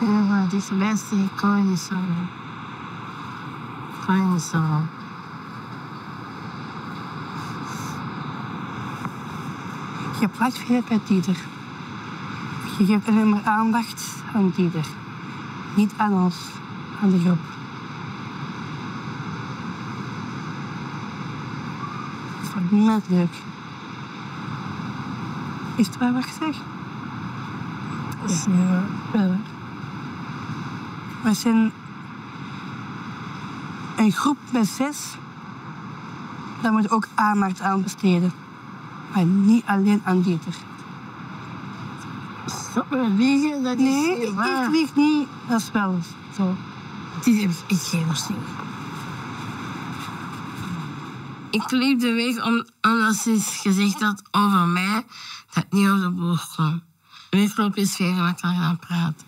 Ja, maar dichterbij steken kan je niet zo. Kan je niet zo. Je plakt veel bij Dieter. Je geeft alleen maar aandacht aan Dieter. Niet aan ons, aan de groep. Dat vond ik niet leuk. Is het waar wat ik zeg? Dat is waar. Wel, hè. We zijn een groep met zes. Daar moet ook aandacht aan besteden. Maar niet alleen aan Dieter. Stop met liegen, dat is Nee, niet waar. ik lieg niet. Dat is wel zo. Die heb ik geen verstaan. Ik liep de weg om, omdat ze gezegd had over mij dat het niet over de boer kwam. Wegloop is veel gemakkelijker dan praten.